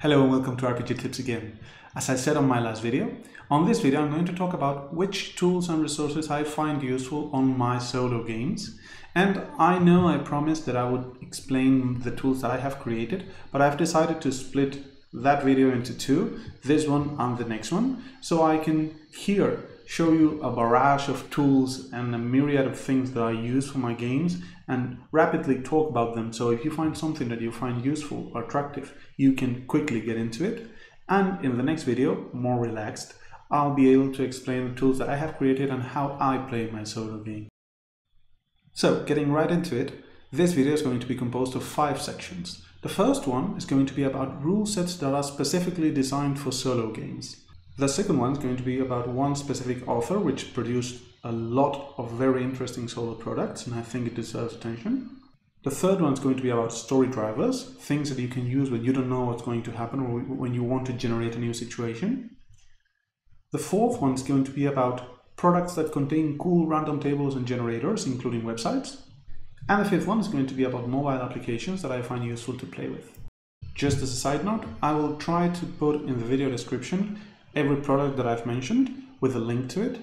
Hello and welcome to RPG Tips again. As I said on my last video, on this video I'm going to talk about which tools and resources I find useful on my solo games. And I know I promised that I would explain the tools that I have created, but I've decided to split that video into two, this one and the next one, so I can here show you a barrage of tools and a myriad of things that I use for my games and rapidly talk about them. So if you find something that you find useful or attractive, you can quickly get into it. And in the next video, more relaxed, I'll be able to explain the tools that I have created and how I play my solo game. So getting right into it, this video is going to be composed of five sections. The first one is going to be about rule sets that are specifically designed for solo games. The second one is going to be about one specific author which produced a lot of very interesting solo products and I think it deserves attention. The third one is going to be about story drivers, things that you can use when you don't know what's going to happen or when you want to generate a new situation. The fourth one is going to be about products that contain cool random tables and generators, including websites. And the fifth one is going to be about mobile applications that I find useful to play with. Just as a side note, I will try to put in the video description every product that I've mentioned with a link to it.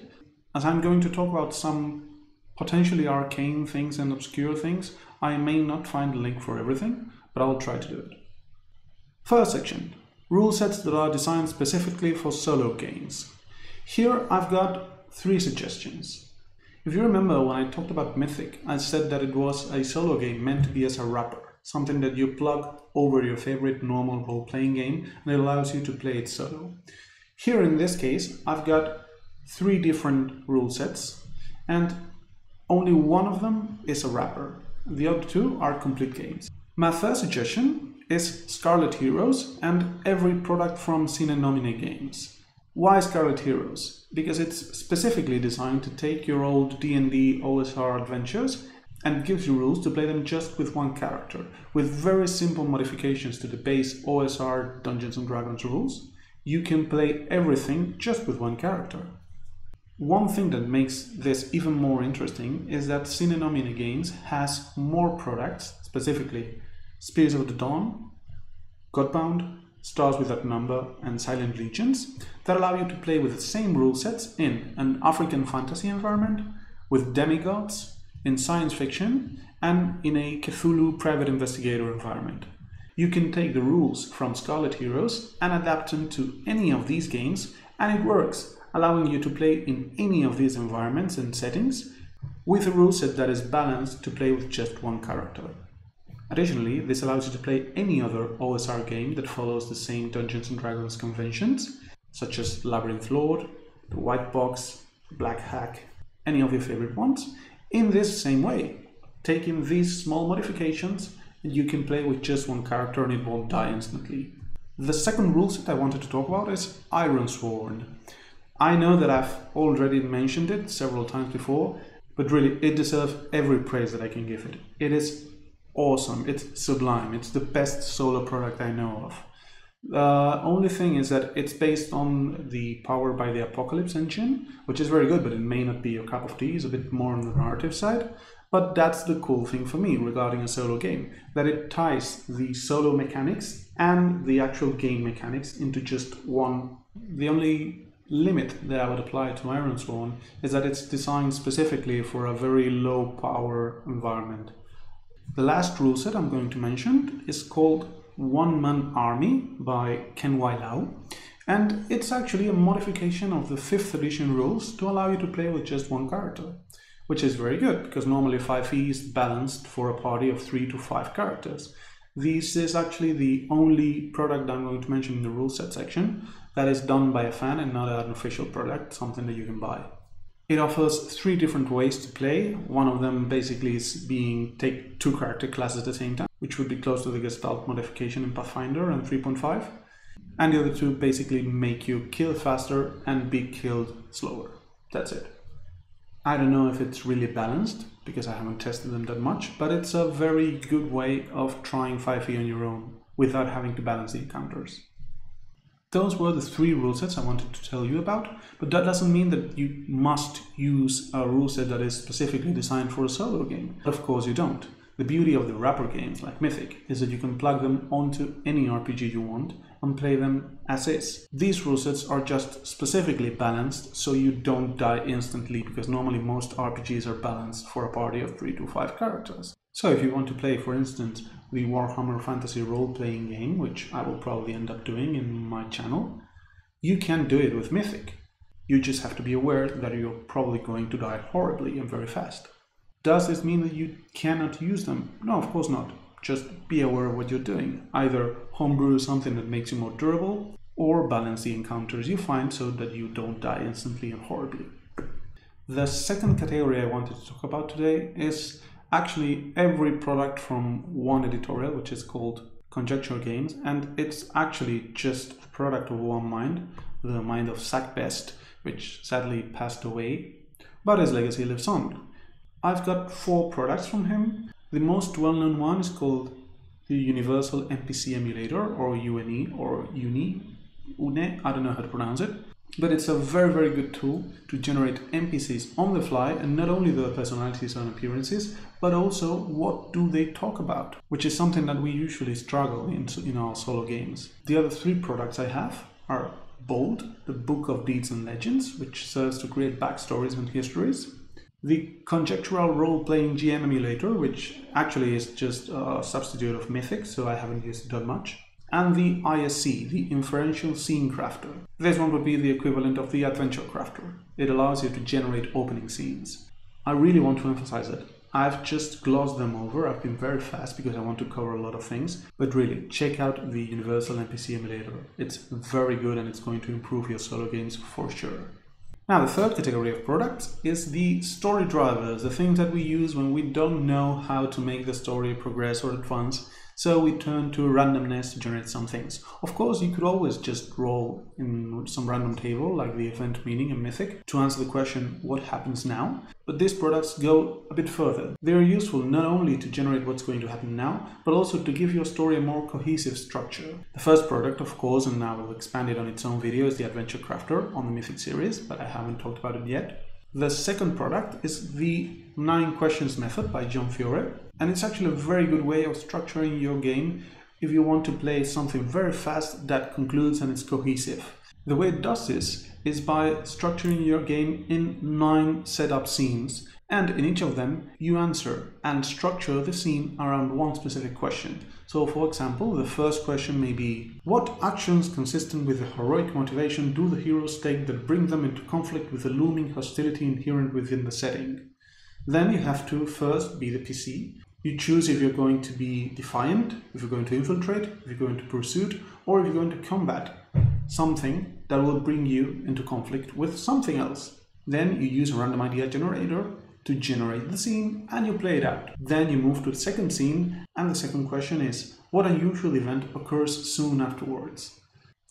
As I'm going to talk about some potentially arcane things and obscure things, I may not find a link for everything, but I will try to do it. First section, rule sets that are designed specifically for solo games. Here I've got three suggestions. If you remember when I talked about Mythic, I said that it was a solo game meant to be as a wrapper, something that you plug over your favorite normal role-playing game and it allows you to play it solo. Here in this case, I've got three different rule sets and only one of them is a wrapper. The other two are complete games. My first suggestion is Scarlet Heroes and every product from Sine Nomine Games. Why Scarlet Heroes? Because it's specifically designed to take your old D&D OSR adventures and gives you rules to play them just with one character, with very simple modifications to the base OSR Dungeons & Dragons rules you can play everything just with one character. One thing that makes this even more interesting is that Sine Games has more products, specifically Spears of the Dawn, Godbound, Stars Without Number, and Silent Legions, that allow you to play with the same rule sets in an African fantasy environment, with demigods, in science fiction, and in a Cthulhu private investigator environment. You can take the rules from Scarlet Heroes and adapt them to any of these games and it works, allowing you to play in any of these environments and settings with a rule set that is balanced to play with just one character. Additionally, this allows you to play any other OSR game that follows the same Dungeons & Dragons conventions, such as Labyrinth Lord, the White Box, Black Hack, any of your favorite ones, in this same way, taking these small modifications you can play with just one character and it won't die instantly. The second rule set I wanted to talk about is Ironsworn. I know that I've already mentioned it several times before, but really it deserves every praise that I can give it. It is awesome, it's sublime, it's the best solo product I know of. The only thing is that it's based on the Power by the Apocalypse engine, which is very good, but it may not be your cup of tea, it's a bit more on the narrative side. But that's the cool thing for me regarding a solo game, that it ties the solo mechanics and the actual game mechanics into just one. The only limit that I would apply to Ironsworn is that it's designed specifically for a very low power environment. The last rule set I'm going to mention is called One Man Army by Ken. Lau, and it's actually a modification of the 5th edition rules to allow you to play with just one character which is very good because normally 5e is balanced for a party of 3 to 5 characters. This is actually the only product I'm going to mention in the rule set section that is done by a fan and not an official product, something that you can buy. It offers three different ways to play. One of them basically is being take two character classes at the same time, which would be close to the Gestalt modification in Pathfinder and 3.5. And the other two basically make you kill faster and be killed slower. That's it. I don't know if it's really balanced because I haven't tested them that much, but it's a very good way of trying 5e on your own without having to balance the encounters. Those were the three rule sets I wanted to tell you about, but that doesn't mean that you must use a rule set that is specifically designed for a solo game. Of course you don't. The beauty of the wrapper games like Mythic is that you can plug them onto any RPG you want and play them as is. These rule sets are just specifically balanced so you don't die instantly because normally most RPGs are balanced for a party of 3 to 5 characters. So if you want to play, for instance, the Warhammer Fantasy role-playing game, which I will probably end up doing in my channel, you can do it with Mythic. You just have to be aware that you're probably going to die horribly and very fast. Does this mean that you cannot use them? No, of course not. Just be aware of what you're doing. Either homebrew something that makes you more durable, or balance the encounters you find so that you don't die instantly and horribly. The second category I wanted to talk about today is actually every product from one editorial, which is called Conjecture Games, and it's actually just a product of one mind, the mind of Zach Best, which sadly passed away, but his legacy lives on. I've got four products from him. The most well-known one is called the Universal NPC Emulator, or UNE, or UNI, UNE, I don't know how to pronounce it. But it's a very, very good tool to generate NPCs on the fly, and not only their personalities and appearances, but also what do they talk about, which is something that we usually struggle in, in our solo games. The other three products I have are Bold, the Book of Deeds and Legends, which serves to create backstories and histories, the conjectural role-playing GM emulator, which actually is just a substitute of Mythic, so I haven't used it that much, and the ISC, the Inferential Scene Crafter. This one would be the equivalent of the Adventure Crafter. It allows you to generate opening scenes. I really want to emphasize it. I've just glossed them over. I've been very fast because I want to cover a lot of things. But really, check out the Universal NPC Emulator. It's very good and it's going to improve your solo games for sure. Now, the third category of products is the story drivers, the things that we use when we don't know how to make the story progress or advance so we turn to randomness to generate some things. Of course, you could always just roll in some random table like the event meaning in Mythic to answer the question, what happens now? But these products go a bit further. They are useful not only to generate what's going to happen now, but also to give your story a more cohesive structure. The first product, of course, and now we'll expand it on its own video, is the Adventure Crafter on the Mythic series, but I haven't talked about it yet. The second product is the nine questions method by John Fiore. And it's actually a very good way of structuring your game if you want to play something very fast that concludes and is cohesive. The way it does this is by structuring your game in nine setup scenes and in each of them you answer and structure the scene around one specific question. So for example, the first question may be What actions consistent with the heroic motivation do the heroes take that bring them into conflict with the looming hostility inherent within the setting? Then you have to first be the PC you choose if you're going to be defiant, if you're going to infiltrate, if you're going to pursue, or if you're going to combat something that will bring you into conflict with something else. Then you use a random idea generator to generate the scene and you play it out. Then you move to the second scene and the second question is, what unusual event occurs soon afterwards?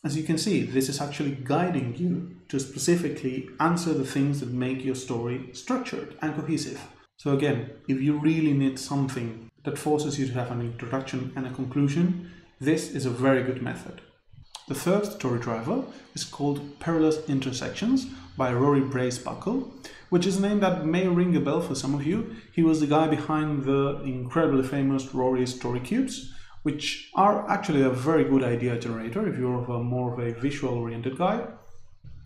As you can see, this is actually guiding you to specifically answer the things that make your story structured and cohesive. So again, if you really need something that forces you to have an introduction and a conclusion, this is a very good method. The third story driver is called Perilous Intersections by Rory Brace Buckle, which is a name that may ring a bell for some of you. He was the guy behind the incredibly famous Rory Story Cubes, which are actually a very good idea generator if you're more of a visual oriented guy.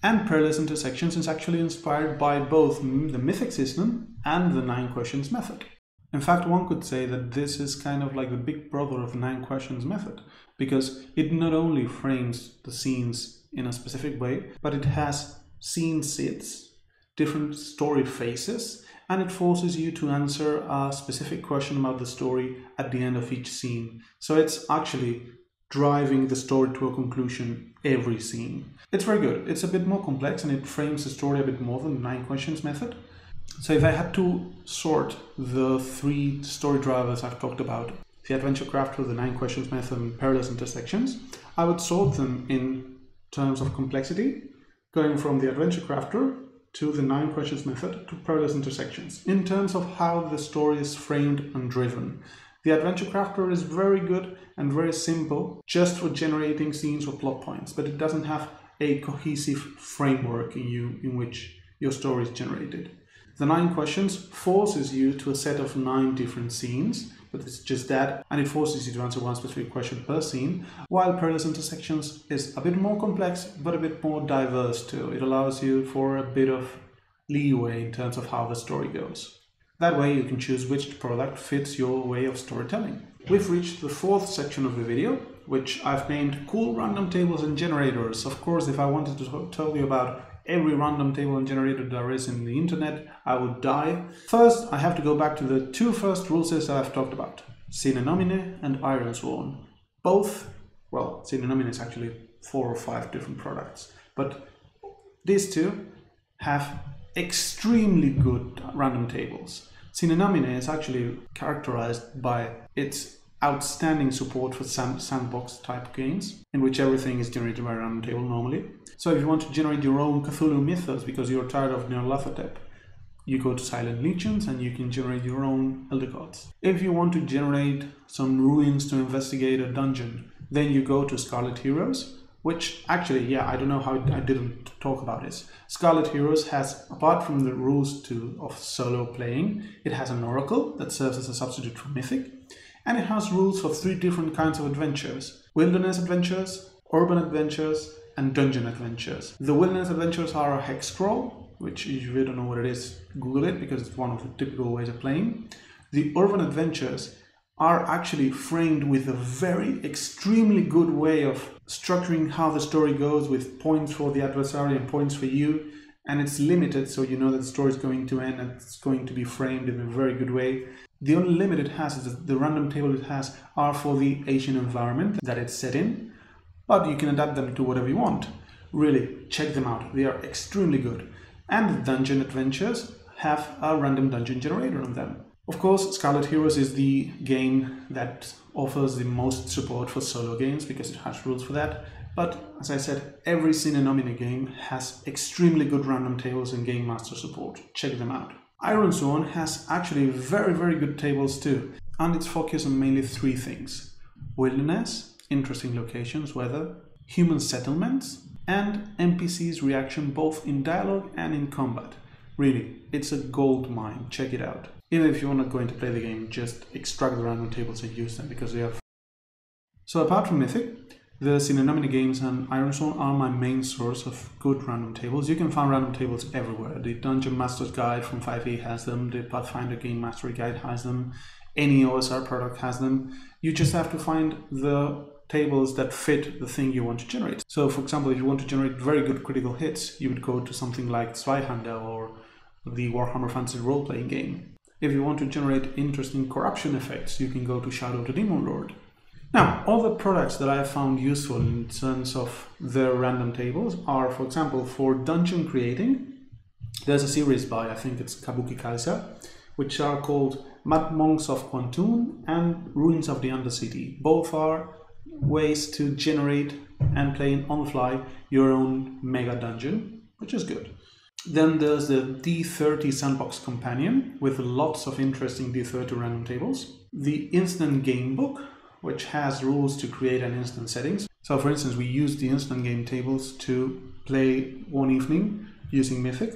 And Perilous Intersections is actually inspired by both the Mythic system and the Nine Questions method. In fact, one could say that this is kind of like the big brother of the Nine Questions method, because it not only frames the scenes in a specific way, but it has scene sets, different story phases, and it forces you to answer a specific question about the story at the end of each scene. So it's actually driving the story to a conclusion every scene. It's very good. It's a bit more complex and it frames the story a bit more than the nine questions method. So if I had to sort the three story drivers I've talked about, the adventure crafter, the nine questions method, and perilous intersections, I would sort them in terms of complexity, going from the adventure crafter to the nine questions method to perilous intersections, in terms of how the story is framed and driven. The Adventure Crafter is very good and very simple just for generating scenes or plot points, but it doesn't have a cohesive framework in you in which your story is generated. The nine questions forces you to a set of nine different scenes but it's just that, and it forces you to answer one specific question per scene, while Perilous Intersections is a bit more complex, but a bit more diverse too. It allows you for a bit of leeway in terms of how the story goes. That way you can choose which product fits your way of storytelling. We've reached the fourth section of the video, which I've named Cool Random Tables and Generators. Of course, if I wanted to tell you about every random table and generator there is in the internet, I would die. First, I have to go back to the two first rules that I've talked about, Sine Nomine and Iron Sworn. Both, well, Sine Nomine is actually four or five different products, but these two have extremely good random tables. Sine Nomine is actually characterized by its outstanding support for sand, sandbox type games, in which everything is generated by a random table normally. So if you want to generate your own Cthulhu mythos because you're tired of Nyarlathotep, you go to Silent Legions and you can generate your own Elder Gods. If you want to generate some ruins to investigate a dungeon, then you go to Scarlet Heroes, which actually, yeah, I don't know how I didn't talk about this. Scarlet Heroes has, apart from the rules to of solo playing, it has an oracle that serves as a substitute for Mythic, and it has rules for three different kinds of adventures: wilderness adventures, urban adventures, and dungeon adventures. The wilderness adventures are a hex crawl, which if you really don't know what it is, Google it because it's one of the typical ways of playing. The urban adventures are actually framed with a very extremely good way of structuring how the story goes with points for the adversary and points for you. And it's limited so you know that the story is going to end and it's going to be framed in a very good way. The only limit it has is that the random table it has are for the asian environment that it's set in but you can adapt them to whatever you want. Really check them out. They are extremely good. And the dungeon adventures have a random dungeon generator on them of course, Scarlet Heroes is the game that offers the most support for solo games because it has rules for that. But as I said, every Sine game has extremely good random tables and game master support. Check them out. Iron Sworn has actually very, very good tables too, and it's focused on mainly three things wilderness, interesting locations, weather, human settlements, and NPCs' reaction both in dialogue and in combat. Really, it's a gold mine. Check it out. Even if you're not going to play the game, just extract the random tables and use them because they are. So apart from Mythic, the Sine games and Iron Sworn are my main source of good random tables. You can find random tables everywhere. The Dungeon Master's Guide from 5e has them, the Pathfinder Game Mastery Guide has them, any OSR product has them. You just have to find the tables that fit the thing you want to generate. So for example, if you want to generate very good critical hits, you would go to something like Zweihander or the Warhammer Fantasy role-playing game. If you want to generate interesting corruption effects, you can go to Shadow the Demon Lord. Now, all the products that I have found useful in terms of their random tables are, for example, for dungeon creating, there's a series by, I think it's Kabuki Kaiser, which are called Mad Monks of Kwantoom and Ruins of the Undercity. Both are ways to generate and play on the fly your own mega dungeon, which is good. Then there's the D30 Sandbox Companion with lots of interesting D30 random tables. The Instant Game Book, which has rules to create an instant settings. So for instance, we used the instant game tables to play one evening using Mythic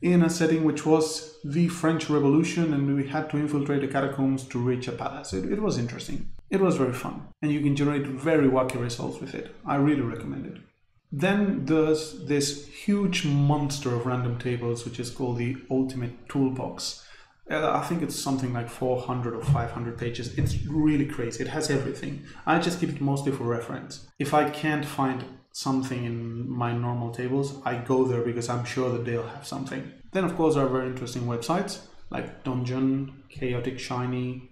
in a setting which was the French Revolution and we had to infiltrate the catacombs to reach a palace. It, it was interesting. It was very fun and you can generate very wacky results with it. I really recommend it. Then there's this huge monster of random tables, which is called the Ultimate Toolbox. Uh, I think it's something like 400 or 500 pages. It's really crazy. It has everything. I just keep it mostly for reference. If I can't find something in my normal tables, I go there because I'm sure that they'll have something. Then, of course, there are very interesting websites like donjon, Chaotic Shiny,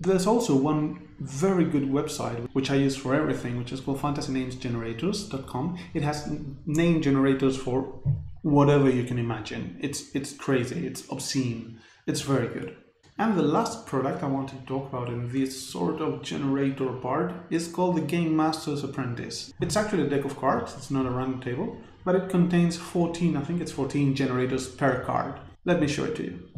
there's also one very good website which I use for everything, which is called fantasynamesgenerators.com. It has name generators for whatever you can imagine. It's it's crazy, it's obscene, it's very good. And the last product I want to talk about in this sort of generator part is called the Game Master's Apprentice. It's actually a deck of cards, it's not a random table, but it contains 14, I think it's 14 generators per card. Let me show it to you.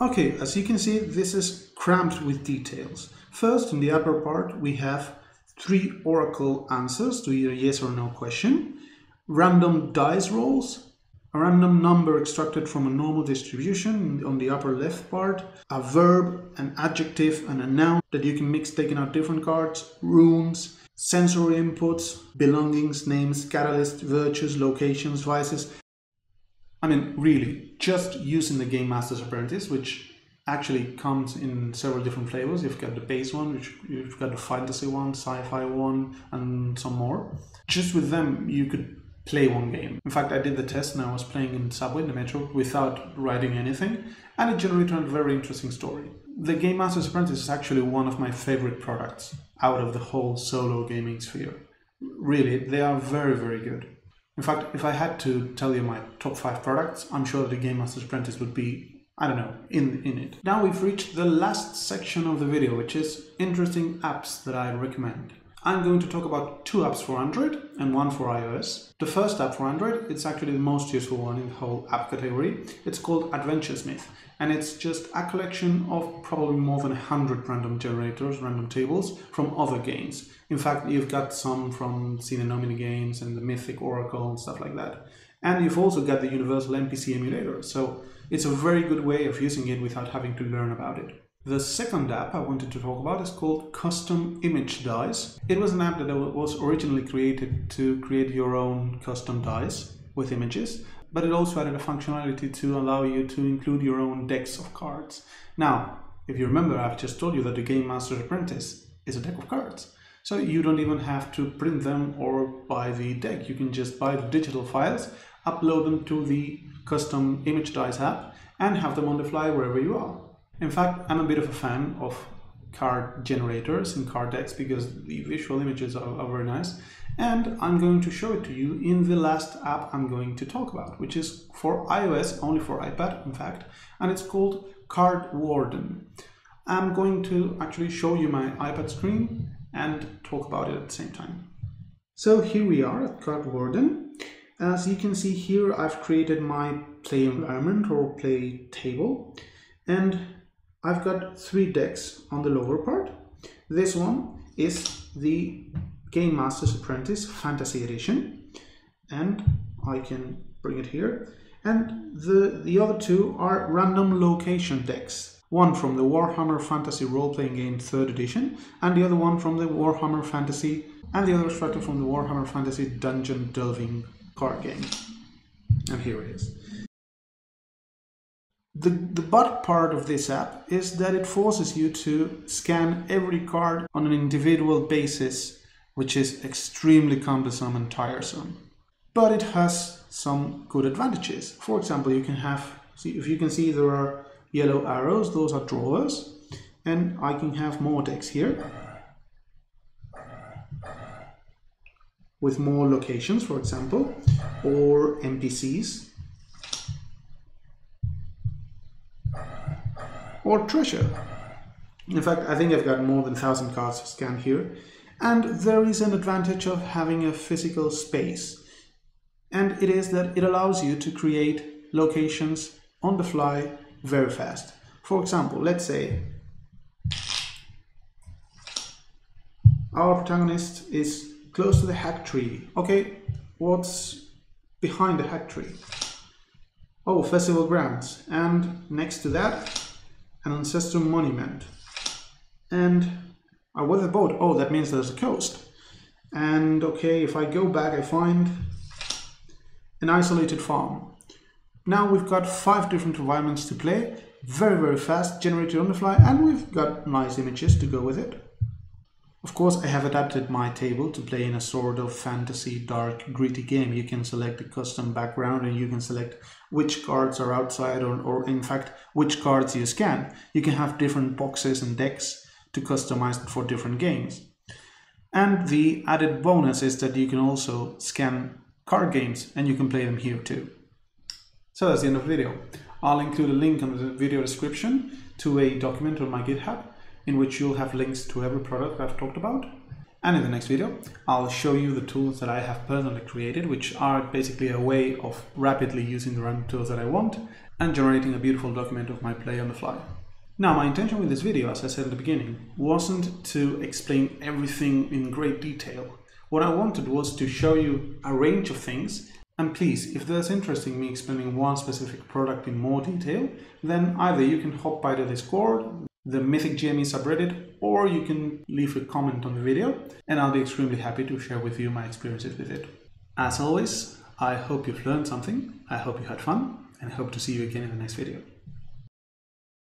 Okay, as you can see, this is crammed with details. First, in the upper part, we have three oracle answers to either yes or no question, random dice rolls, a random number extracted from a normal distribution on the upper left part, a verb, an adjective, and a noun that you can mix taking out different cards, runes, sensory inputs, belongings, names, catalysts, virtues, locations, vices. I mean, really, just using the Game Master's Apprentice, which actually comes in several different flavors. You've got the base one, which you've got the fantasy one, sci-fi one, and some more. Just with them, you could play one game. In fact, I did the test and I was playing in Subway in the Metro without writing anything, and it generated a very interesting story. The Game Master's Apprentice is actually one of my favorite products out of the whole solo gaming sphere. Really, they are very, very good. In fact, if I had to tell you my top five products, I'm sure the Game Master's Apprentice would be I don't know, in, in it. Now we've reached the last section of the video, which is interesting apps that I recommend. I'm going to talk about two apps for Android and one for iOS. The first app for Android, it's actually the most useful one in the whole app category. It's called Adventuresmith and it's just a collection of probably more than 100 random generators, random tables from other games. In fact, you've got some from Sine Nomine games and the Mythic Oracle and stuff like that. And you've also got the Universal NPC emulator, so it's a very good way of using it without having to learn about it. The second app I wanted to talk about is called Custom Image Dice. It was an app that was originally created to create your own custom dice with images, but it also added a functionality to allow you to include your own decks of cards. Now, if you remember, I've just told you that the Game Master's Apprentice is a deck of cards. So you don't even have to print them or buy the deck. You can just buy the digital files, upload them to the custom image dice app, and have them on the fly wherever you are. In fact, I'm a bit of a fan of card generators and card decks because the visual images are, are, very nice. And I'm going to show it to you in the last app I'm going to talk about, which is for iOS, only for iPad, in fact, and it's called Card Warden. I'm going to actually show you my iPad screen and talk about it at the same time. So here we are at Card Warden. As you can see here, I've created my play environment or play table. And I've got three decks on the lower part. This one is the Game Master's Apprentice Fantasy Edition and I can bring it here. And the, the other two are random location decks. One from the Warhammer Fantasy role-playing game 3rd edition and the other one from the Warhammer Fantasy and the other extracted from the Warhammer Fantasy Dungeon Delving card game. And here it is. The, the but part of this app is that it forces you to scan every card on an individual basis, which is extremely cumbersome and tiresome. But it has some good advantages. For example, you can have, see if you can see there are yellow arrows, those are drawers, and I can have more decks here with more locations, for example, or NPCs or treasure. In fact, I think I've got more than 1000 cards scanned here. And there is an advantage of having a physical space. And it is that it allows you to create locations on the fly very fast. For example, let's say our protagonist is close to the hag tree. Okay, what's behind the hag tree? Oh, festival grounds. And next to that, an ancestor monument. And I weather boat. Oh, that means there's a coast. And okay, if I go back, I find an isolated farm. Now we've got five different environments to play, very, very fast, generated on the fly, and we've got nice images to go with it. Of course, I have adapted my table to play in a sort of fantasy, dark, gritty game. You can select a custom background and you can select which cards are outside or, or in fact, which cards you scan. You can have different boxes and decks to customize for different games. And the added bonus is that you can also scan card games and you can play them here too. So that's the end of the video. I'll include a link in the video description to a document on my GitHub in which you'll have links to every product I've talked about. And in the next video, I'll show you the tools that I have personally created, which are basically a way of rapidly using the random tools that I want and generating a beautiful document of my play on the fly. Now, my intention with this video, as I said at the beginning, wasn't to explain everything in great detail. What I wanted was to show you a range of things And please, if there's interest in me explaining one specific product in more detail, then either you can hop by the Discord, the Mythic GME subreddit, or you can leave a comment on the video, and I'll be extremely happy to share with you my experiences with it. As always, I hope you've learned something, I hope you had fun, and I hope to see you again in the next video.